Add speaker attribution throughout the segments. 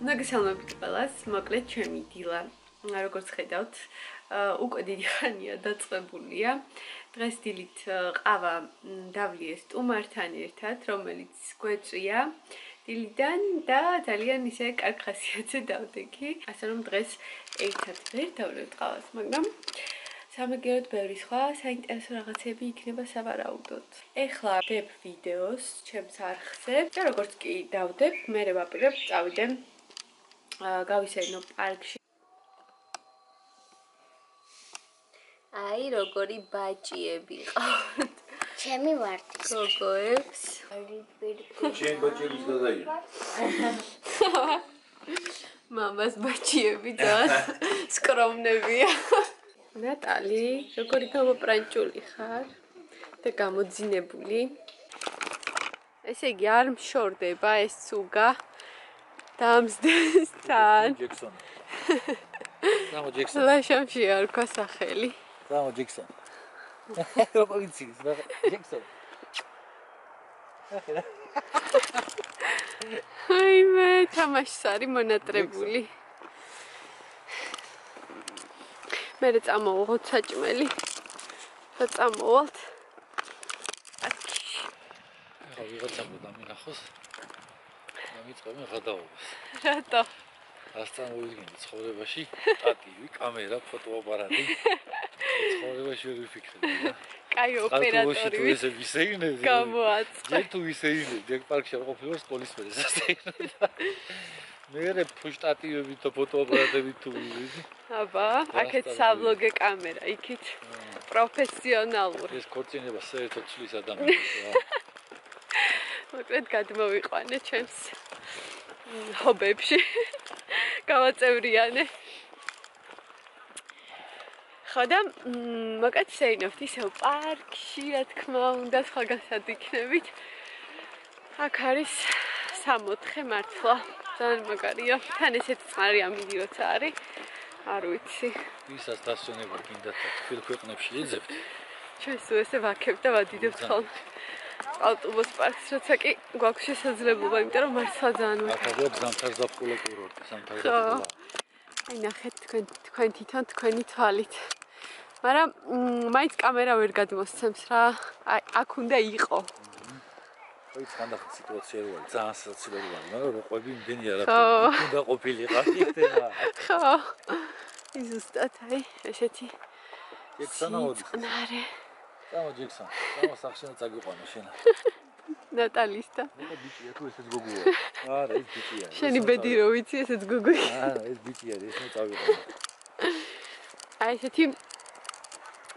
Speaker 1: მოგესალმებით ყველას, მოკლედ ჩემი დილა. როგორც ხედავთ, უკვე დიდი ხანია დაწყებულია. დღეს დილით ყავა დავლიეს ტუმართან ერთად, რომელიც გვეწვია დილიდან და ძალიან ისე კარგ ხასიათზე დავდეგი. ასე რომ დღეს ერთად ვერ დავლევ ყავას, მაგრამ სამაგიეროდ ბევრი სხვა საინტერესო რაღაცები იქნება სავარაუდოდ. ეხლა ვდებ ვიდეოს ჩემს არხზე და როგორც კი დავდებ, მე ვაპირებ წავიდე გავისეინო პარკში.
Speaker 2: აი, როგორი ბაჭიები ყავთ.
Speaker 3: ჩემი ვარდი.
Speaker 2: გოგოებს.
Speaker 4: ჩემ ბაჭიებს გადაიღე.
Speaker 1: მამას ბაჭიები და სკრომნებია. ნატალი, როგორი გამოპრანჭული ხარ? და გამოძინებული. ესე იგი არ მშორდება ეს ცუგა. დამსდეს თან.
Speaker 4: ჯექსონ. სამო ჯექსონ.
Speaker 1: ლაშამში არ ქვა სახელი.
Speaker 4: სამო ჯექსონ. როგორ იცი? ჯექსონ.
Speaker 1: აი მე თამაშს არის მონატრებული. მე რა წამოვღოთ საჭმელი. რა წამოვალთ?
Speaker 4: ახლა ვიღაცა მოդამინახოს. გამიწყებენ გადაობას.
Speaker 1: რატო?
Speaker 4: ასთან მოვიდგინე ცხოვრებაში, სტატივი, კამერა, ფოტოაპარატი. ცხოვრებაში ვერ ვიფიქრე.
Speaker 1: კაი ოპერატორი
Speaker 4: ვი ესე ვისეინები.
Speaker 1: გამოაცხა.
Speaker 4: ჯერ თუ ვისეინები, ჯერ პარკში არ ყოფილა სკოლის მერე სასეინები. მერე ფუშტატივები და ფოტოაპარატები თუ ვიდი.
Speaker 1: აბა, აქეთ სავლოგე კამერა, იქით პროფესიონალური.
Speaker 4: ეს ქორწინება საერთოდ ცვლის ადამიანს რა.
Speaker 1: მოკლედ გადმოვიყვანე ჩემს ჰობებში. გავაწევრიანე. ხოდა მოკლედ შეინოვთ ისევ პარკში, რა თქმა უნდა, სხვაგანსად იქნებით. აქ არის 64 მართლა. ძალიან მაგარია. თან ესეც წარი ამიდი როცა არის. არ ვიცი.
Speaker 4: ვისაც დასვენება გინდათ ფილ ქვეყნებში ეძებთ.
Speaker 1: ჩვენ სულ ესე ვაქებთ და ვადიდებთ ხოლმე. ავტობუს პარკს როცა კი გვაქვს შესაძლებლობა, იმიტომ რომ მართლა ძალიან
Speaker 4: აქ
Speaker 1: ვაქებ.
Speaker 4: აღარ ზამთარზაფხულო კურორტი,
Speaker 1: ხო.
Speaker 4: ზამთარზაფხულა.
Speaker 1: აი ნახეთ თქვენ თქვენ თვითონ თქვენი თვალით. მაგრამ მაინც კამერა ვერ გადმოსცემს რა. აი აქ უნდა იყო.
Speaker 4: აი ხანდახან სიტუაცია რო არის ძალიან სასაცილოა, მაგრამ ყვები იმდენი არა
Speaker 1: ხო.
Speaker 4: უნდა ყოფილიყო იქნება.
Speaker 1: ხო. ის ზუსტად აი ესეთი
Speaker 4: ექსანაოდი.
Speaker 1: წყნარი.
Speaker 4: სამო ჯექსონ, სამო სახშენა წაგიყვანო შენ.
Speaker 1: ნატალის და
Speaker 4: მე ბიჭია თუ ესეც გოგოა. არა, ეს ბიჭია.
Speaker 1: შენი ბედი რო ვიცი ესეც გუგუ.
Speaker 4: არა, ეს ბიჭია, ეს მე წავიყვანო.
Speaker 1: აი ესეთი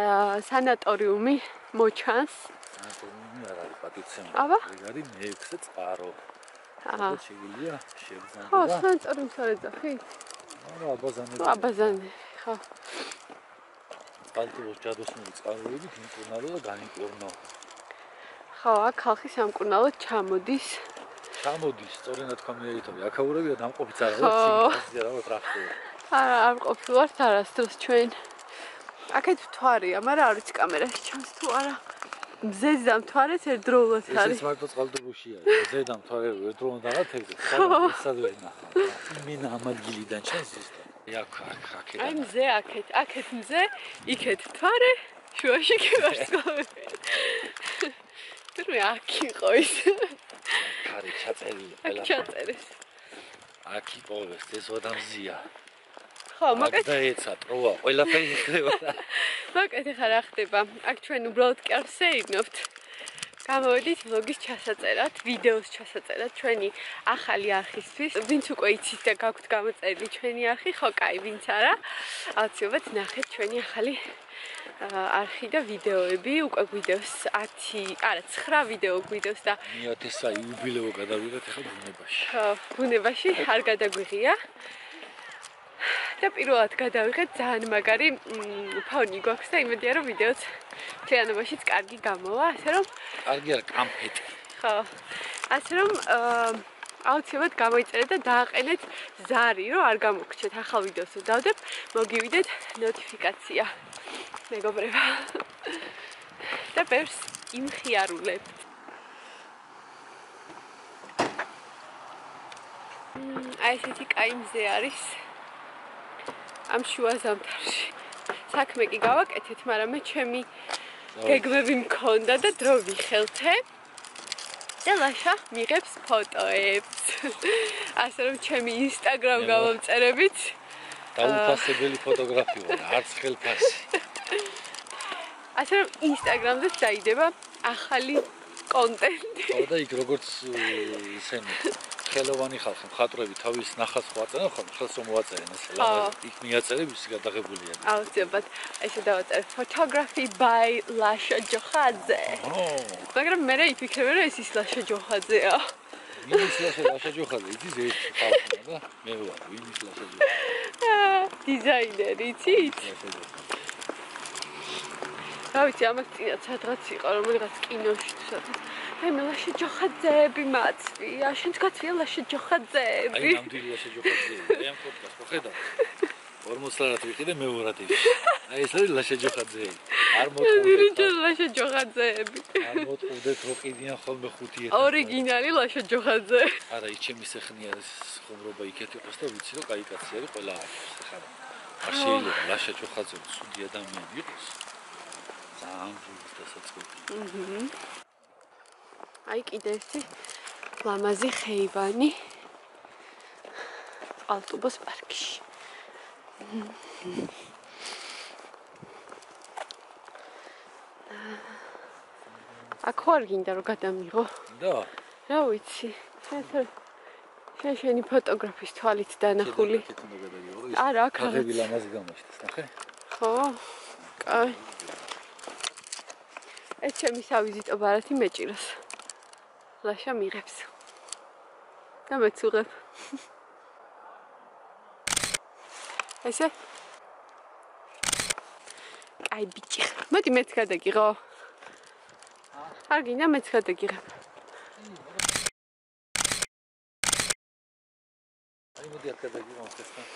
Speaker 1: აა სანატორიუმი მოჩანს.
Speaker 4: სანატორიუმი არ არის პატიცემი.
Speaker 1: აბა?
Speaker 4: ეგ არის მეექვსე წყარო.
Speaker 1: აა
Speaker 4: შეგვიძლია
Speaker 1: ხო,
Speaker 4: შეგზავნა.
Speaker 1: სანატორიუმს არ ეძახი?
Speaker 4: არა, აბაზანე.
Speaker 1: აბაზანე. ხო.
Speaker 4: ბალტიმორს ჯადოსნური წყაროებით იმკურნალო და განიკურნო.
Speaker 1: ხო, აქ ხალხი სამკურნალოდ ჩამოდის.
Speaker 4: ჩამოდის, სწორი ნათქვა მიერთობი. აქაურებია დამყოფიც არა,
Speaker 1: ხო.
Speaker 4: სიმპათია რა ტრახტი.
Speaker 1: არა, არ ყოფილვართ არასდროს ჩვენ. აქეთ მთვარია, მაგრამ არ ვიცი კამერაში ჩანს თუ არა. მზეზე დამთვარეს ერთდროულად
Speaker 4: ესეც
Speaker 1: არის.
Speaker 4: მარტო წყალდუბუში არის. ზედამ თვარე ერთდროულად არა თეგზე. სად სად ვენახა. მინა ამ ადგილიდან ჩანს და. აქ აქ
Speaker 1: აი
Speaker 4: აქედან.
Speaker 1: მზე აქეთ, აქეთ მზე, იქეთ მთვარე, შუაში კი ვარსკვლავები. თურმე აქ იყო ის.
Speaker 4: კარი ჩაწერილი
Speaker 1: აქ
Speaker 4: ყველა.
Speaker 1: ჩაწერეს.
Speaker 4: აქ იპოვეს ეს ოდამზია.
Speaker 1: ხო,
Speaker 4: აქ
Speaker 1: მოკეთ,
Speaker 4: დაეცა ტროა, ყველაფერი იქნება.
Speaker 1: მოკეთ ახლა რა ხდება? აქ ჩვენ უბრალოდ კი არ ვსეირნობთ. გამოვედით ვლოგის ჩასაწერად, ვიდეოს ჩასაწერად ჩვენი ახალი არხისთვის. ვინც უკვე იცით და გაქვთ გამოწერილი ჩვენი არხი, ხო, კაი, ვინც არა. აუცილებლად ნახეთ ჩვენი ახალი არხი და ვიდეოები. უკვე გვიდევს 10, არა, 9 ვიდეო გვიდევს და
Speaker 4: მიათესა იუბილეო გადავიღეთ ახლა ბუნებაში.
Speaker 1: ხო, ბუნებაში არ გადაგვიღია. და პირველად გადავიღეთ ძალიან მაგარი ფონი გვაქვს და იმედია რომ ვიდეოც მთლიანობაშიც კარგი გამოვა, ასე რომ
Speaker 4: კარგი არა კამფეტი.
Speaker 1: ხო. ასე რომ აუცილებლად გამოიწერეთ და დააყენეთ ზარი, რომ არ გამოგრჩეთ ახალ ვიდეოს რო დავდებ, მოგივიდეთ ნოტიფიკაცია. მეგობრებო. და ბევრს იმხიარულებთ. აი ესეთი კაი მზე არის. ამ შუა ზამთარში. საქმე კი გავაკეთეთ, მაგრამ მე ჩემი გეგმები მქონდა და დრო ვიხელთე. და ლაშა მიღებს ფოტოებს. ასე რომ ჩემი Instagram გამომწერებით
Speaker 4: დაუფასებელი ფოტოგრაფი ვარ, არც ხელფასი.
Speaker 1: ასე რომ Instagram-ზე დაიდება ახალი კონტენტი.
Speaker 4: ხო და იქ როგორც ისენი ხელოვანი ხალხი მხატვრები თავის ნახას ხვაწენ, ხო, ხელს მოაწერენ ესე ლაბაზ. იქ მიაწერებ ისი გადაღებულია.
Speaker 1: აუცილებლად ესე დავაწერ photography by Lasha Johadze.
Speaker 4: ო,
Speaker 1: მაგრამ მე იფიქრე რომ ეს ის Lasha Johadze-ა.
Speaker 4: მინის ლაშა ლაშა ჯოხადა, იცის ერთი ხალხი და მე ვარ, ვინის ლაშა ჯოხადა.
Speaker 1: დიზაინერი, იცით? რა ვიცი, ამას წინათ სადღაც იყო რომელიღაც კინოში თუ სადღაც. აი მე Lasha Johadze-ები მაწვია, შენც გაწვია Lasha
Speaker 4: აი
Speaker 1: Johadze-ები.
Speaker 4: ნამდვილი ლაშა ჯოხადა. აი ამ პოდკასტს ხედავ. 40 ლარად ვიყიდე მე 200 ის. აი ეს არის ლაშა ჯოხაძე. არ
Speaker 1: დირი
Speaker 4: მოწყობდეთ.
Speaker 1: Lasha Johadze-ები.
Speaker 4: არ მოწყობდეთ რო ყიდიან ხოლმე 5 1.
Speaker 1: ორიგინალი Lasha Johadze.
Speaker 4: არა, ის ჩემი სეხნია ეს ხუმრობა იქეთ იყოს და ვიცი რომ კაი კაცი არის ყველა აქვს ხარ. არ შეიძლება ლაშა ჯოხაძე ცუდი ადამიანი იყოს. ძალიან ძუძ დასაწყობი.
Speaker 1: აი კიდე ერთი ლამაზი ხეივანი ალტუბოს პარკში. აქ ხარ გინდა რომ გადამიღო?
Speaker 4: და
Speaker 1: რა ვიცი. შენ თო- შენ შენი ფოტოგრაფის თვალით დანახული. არა, აქ
Speaker 4: ქაღები
Speaker 1: რაღაც.
Speaker 4: ლამაზი გამოჩნდა, ნახე?
Speaker 1: ხო? კაი. ეს ჩემი სავიზიტო ბარათი მეჭიროს. ლაშა მიღებს. და მეც უღებ. ესე? აი ბიჭი. მოდი მეც გადაგიღო. არ გინდა მეც გადაგიღებ.
Speaker 4: აი მოდი აქ გადაგიღო ხესთან.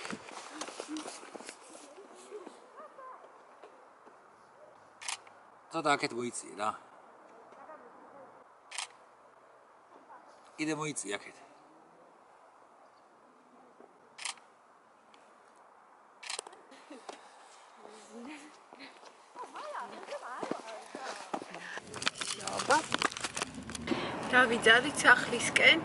Speaker 4: ცოტა აქეთ მოიწიე რა. კიდე მოიწიე აქეთ.
Speaker 1: აბა. დავიძალით სახლისკენ.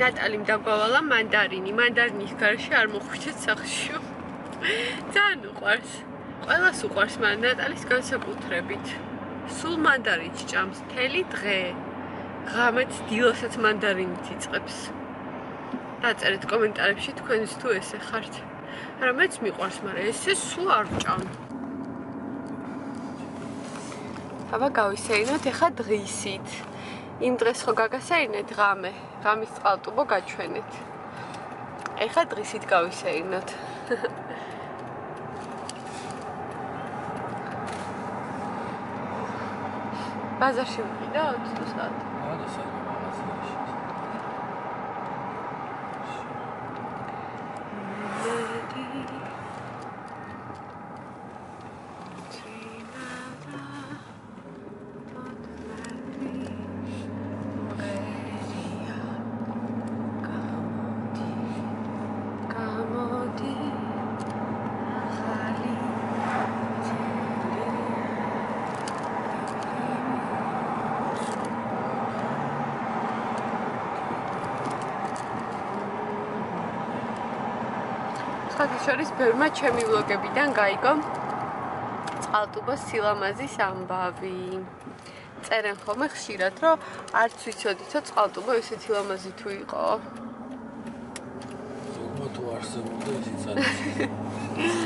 Speaker 1: ნატალიმ დაგვავალა მანდარინი. მანდარინის გარშე არ მოხვიჩეთ სახლშიო. ძალიან უყვარს. ყველას უყვარს მან ნატალის განსაკუთრებით. სულ მანდარინს ჭამს მთელი დღე. ღამეთ დილოსაც მანდარინით იწყებს. დაწერეთ კომენტარებში თქვენს თუ ესე ხართ. არა მეც მიყვარს, მაგრამ ესე სულ არ ჭამ. აბა გავისეინოთ ეხა დღისით. იმ დღეს ხო გაგასეინეთ ღამე, ღამის წყალტუბო გაჩვენეთ. ეხა დღისით გავისეინოთ. ბაზარში ვიყიდოთ თუ სად?
Speaker 4: ანუ საერთოდ
Speaker 1: გამოდი ახალი სხვათა შორის ბევრმა ჩემი ვლოგებიდან გაიგო წყალტუბოს სილამაზის ამბავი. წერენ ხოლმე ხშირად, რომ არც ვიცოდითო წყალტუბო ესეთი ლამაზი თუ იყო.
Speaker 4: ზოგმა თუ არსებობდა ისიც არის.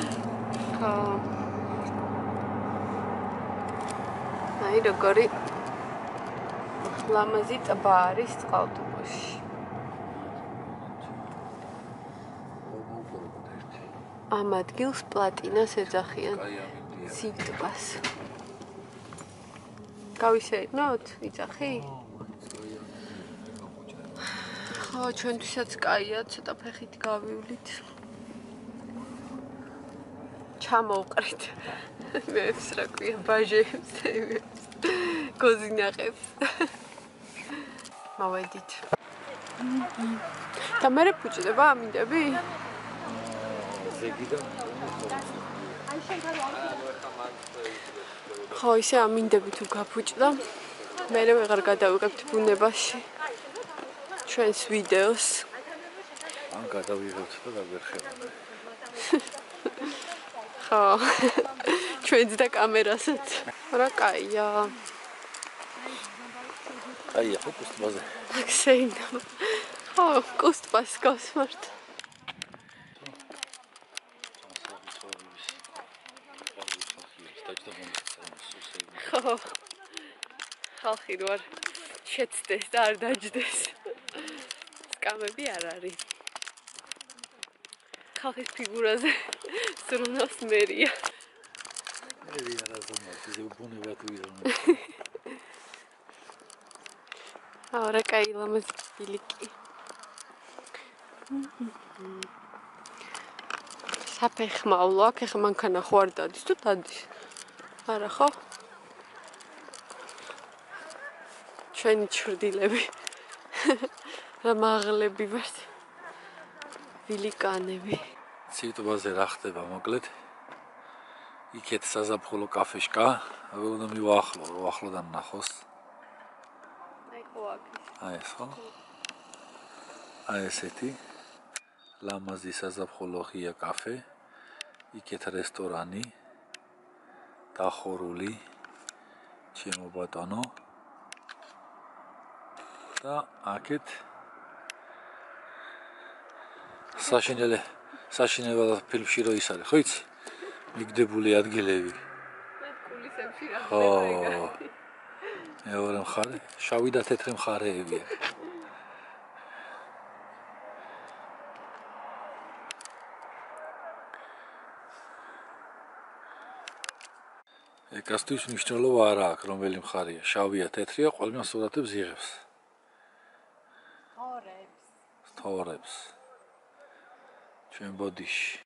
Speaker 1: ხო. აი როგორი ლამაზი ტბა არის წყალტუბოში. ამ ადგილს პლატინას ეძახიან სიტყვას. გავისეირნოთ, იცახი? ხო, ჩვენთვისაც კაია, ცოტა ფეხით გავივლით. ჩამოვყრით. მეებს რა ქვია, ბაჟებს, მეებს. გოზინახებს. მოვედით. და მე ფუჭდება ამინდები?
Speaker 4: ზეგიდან
Speaker 1: ხო, ისე ამინდები თუ გაფუჭდა, მე ვეღარ გადავიღებთ ბუნებაში ჩვენს ვიდეოს.
Speaker 4: ან გადავიღებთ და დაგერხებთ.
Speaker 1: ხო. ჩვენც და კამერასაც. რა კაია.
Speaker 4: აი, ხო, კუსტბაზე.
Speaker 1: აქსეინო. ხო, კუსტბას გასმართ. მეტი რო არ შეცდეს და არ დაჯდეს. სკამები არ არის. ხალხის ფიგურაზე ზრუნავს მერია.
Speaker 4: მერია რა ზრუნავს, ისე უბუნება თუ იზრუნავს.
Speaker 1: არა, кай ლამაზ ბილიკი. საფეხმავლო აქ ეხა მანქანა ხო არ დადის თუ დადის? არა ხო? ჩვენი ჩრდილები. რა მაღლები ვართ. ბილიკანები.
Speaker 4: ციტბაზე რა ხდება მოკლედ? იქეთ საზაფხულო კაფეშკა, უნდა მივაახლო, ახლოდან ნახოს.
Speaker 1: აი ხო აქ.
Speaker 4: აი ეს ხო? აი ესეთი ლამაზი საზაფხულო ღია კაფე. იქეთ რესტორანი. დახურული. ჩემო ბატონო. და აქეთ საშინელე საშინელება ფილმში რო ის არის, ხო იცი? მიგდებული ადგილები.
Speaker 1: კულისებში რა
Speaker 4: ხო. მეორე მხარე, შავი და თეთრი მხარეები აქ. ეკასთვის მნიშვნელობა არ აქვს, რომელი მხარეა, შავია, თეთრია, ყველგან სურათებს იღებს. თორებს. ჩვენ ბოდიში.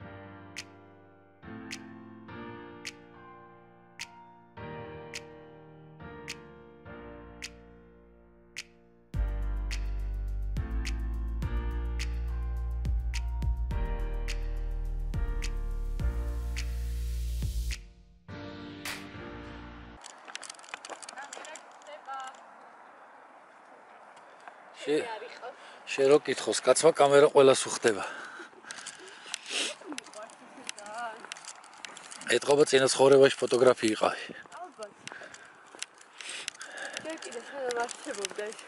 Speaker 4: შე შე რო კითხოს, კაცმა კამერა ყოველას უხდება. ეთყობა წინა ცხოვრებაში ფოტოგრაფი იყავი.
Speaker 1: და კიდე სანამ არსებობდა ეს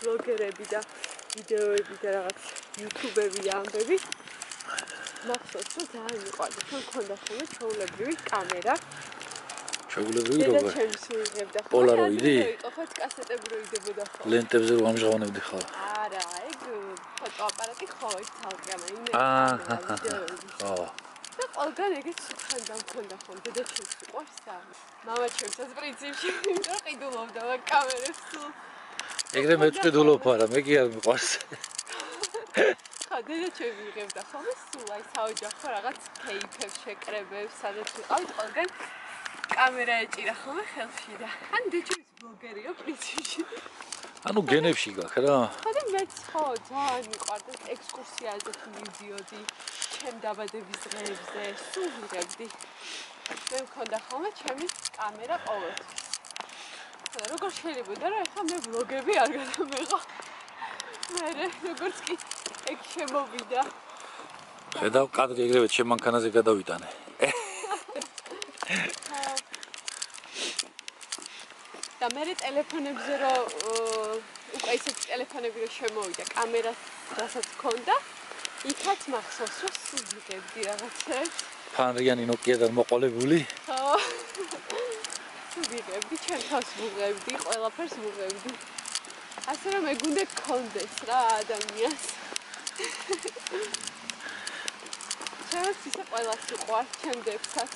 Speaker 1: ბლოგერები და ვიდეოები და რაღაც იუთუბები და ამბები. მახსოვს რომ ძალიან მიყვარდა თუ მქონდა ხოლმე ჩაულებრივი კამერა.
Speaker 4: შეულებრივი
Speaker 1: და
Speaker 4: როგორ
Speaker 1: ჩემს უიღებდა ხო
Speaker 4: პოლაროიდი?
Speaker 1: ხო კასეტები რო იდებოდა ხო
Speaker 4: ლენტებზე რო ამჟღავნებდი
Speaker 1: არა ეგ ვაპარაკი ხო ერთ
Speaker 4: ალკამა
Speaker 1: იმენა
Speaker 4: ხო.
Speaker 1: და ყველგან ეგეც თან დამქონდა ხომ დედა ჩემს უყვარსა მამა ჩემსაც პრინციპში იმიტომ ყიდულობდა მაგ კამერებს სულ
Speaker 4: ეგრე მეწყიდულობ არა მე კი არ მიყვარს.
Speaker 1: ხა დედა ჩემი იღებდა ხოლმე სულ აი საოჯახო რაღაც кейფებს შეკრებებს სადაც ვიყავით ყველგან კამერა ეჭირა ხოლმე ხელში და ან დედა ჩემს ბლოგერია პრინციპში.
Speaker 4: ანუ გენებში გაქვს რა.
Speaker 1: ხო და მეც ხო ძალიან მიყვარდა ექსკურსიაზე თუ მივდიოდი ჩემ დაბადების დღეებზე სულ ვიღებდი მე მქონდა ხოლმე ჩემი კამერა ყოველთვის ხო და როგორ შეიძლება რა ეხლა მე ბლოგები არ გადამეღო მე როგორც კი ეგ შემოვიდა
Speaker 4: ხედავ კადრი ეგრევე ჩემ მანქანაზე გადავიტანე.
Speaker 1: და მე ტელეფონებზე რო უკვე ისეთი ტელეფონები რო შემოვიდა კამერა რასაც ქონდა იქაც მახსოვს რომ სულ ვიღებდი რაღაცებს
Speaker 4: ფანრიანი ნოკიადან მოყოლებული.
Speaker 1: ხო. ვიღებდი, ჩემ თავს ვუღებდი, ყველაფერს ვუღებდი. ასე რომ ეგ უნდა გქონდეს რა ადამიანს. ჩემს ისე ყველას უყვარს, ჩემდებსაც.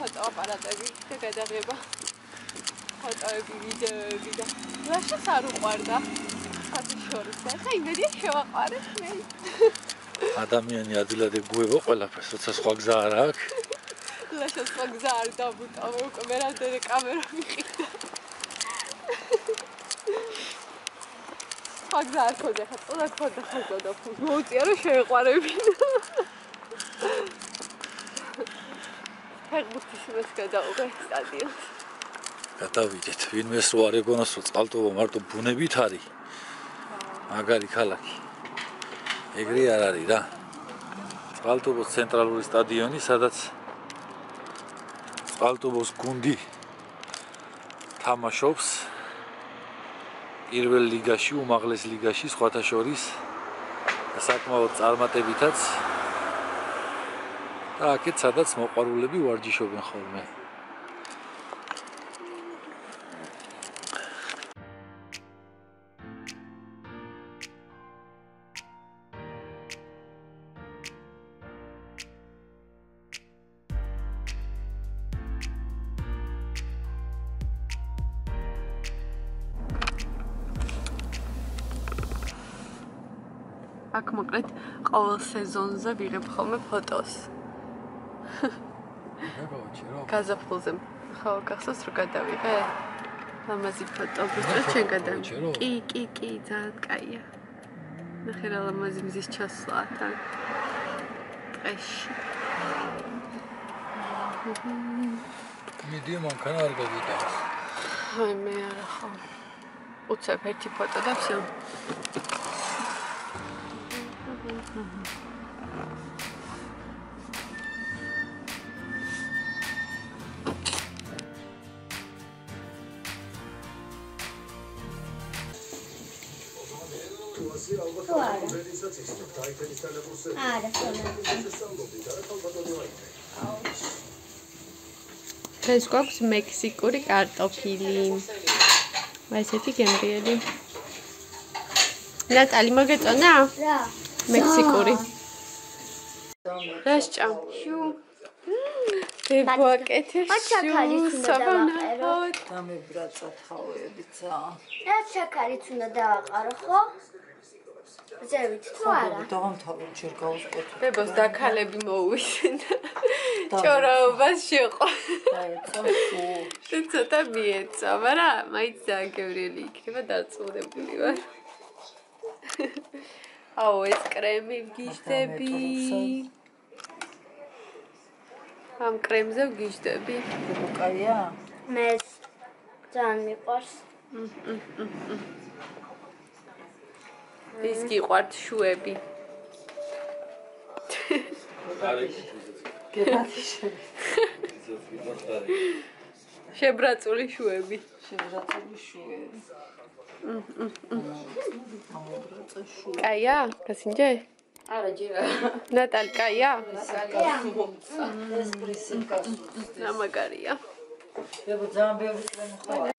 Speaker 1: ფოტოაპარატები და გადაღება. ფოტოები, ვიდეოები და ლაშას არ უყვარდა. ასე შორის. ხა იმედია შევაყარეთ მე.
Speaker 4: ადამიანი ადვილად ეგუება ყველაფერს, როცა სხვა გზა არ აქვს.
Speaker 1: ლაშას სხვა გზა არ დამუტოვე, უკვე რამდენი კამერა მიყიდა. სხვა გზა არ ქონდა ხა წოდა ქონდა ხალხო და ფულს მოუწია რომ შეეყვარებინა ფეხბურთის მას გადაუღე სტადიონს
Speaker 4: გადავიდეთ ვინმეს რო არ ეგონოს რომ წყალტუბო მარტო ბუნებით არის? მაგარი ქალაქი. ეგრე არ არის რა. წყალტუბოს ცენტრალური სტადიონი სადაც წყალტუბოს გუნდი თამაშობს. პირველ ლიგაში უმაღლეს ლიგაში სხვათა შორის საკმაოდ წარმატებითაც. და აქეთ სადაც მოყვარულები ვარჯიშობენ ხოლმე
Speaker 1: ყოველ სეზონზე ვიღებ ხოლმე ფოტოს გაზაფხულზე ხო გახსოვს რომ გადავიღე ლამაზი ფოტო ბიჭო ჩვენ გადავიღე კი კი კი ძალიან კაია ნახე რა ლამაზი მზის ჩასვლა თან ტყეში
Speaker 4: მიდი მანქანა არ გაგიტანს
Speaker 1: აი მე არა ხო უცებ ერთი ფოტო და всё
Speaker 2: არა,
Speaker 1: ეს გვაქვს მექსიკური კარტოფილი. ესეთი გემრიელი. ნატალი მოგეწონა?
Speaker 2: რა?
Speaker 1: მექსიკური. რა სჭამშუ? დებოაკეთე.
Speaker 2: აჩაქარიც უნდა დავაყერო.
Speaker 3: დამებრაცა თავებიცა.
Speaker 2: რა ჩაქარიც უნდა დავაყარო, ხო? ზევით თუ არა?
Speaker 3: დავამთავრე ჯერ გავუსკოთ.
Speaker 1: ბებოს დაქალები მოუვისნა. ჭორაობას შეყო.
Speaker 3: სულ.
Speaker 1: შენ ცოტა მიეცა, მაგრამ მაინც დააგევრელი იქნება დაწუნებული ვარ. აუ ეს კრემი ვგიჟდები. ამ კრემზე ვგიჟდები.
Speaker 3: კაია?
Speaker 2: მე ძალიან მიყვარს.
Speaker 1: ის გიყვართ შუები.
Speaker 3: გერათიშე.
Speaker 1: შებრაწული შუები.
Speaker 3: შევრაწული შუები. ამობრაწა შუები.
Speaker 1: კაია? გასინჯე?
Speaker 3: არა ჯერა.
Speaker 1: ნატალი კაია?
Speaker 3: ეს პრისი გასულ.
Speaker 1: რა მაგარია.
Speaker 3: დებო ძალიან ბევრი ხო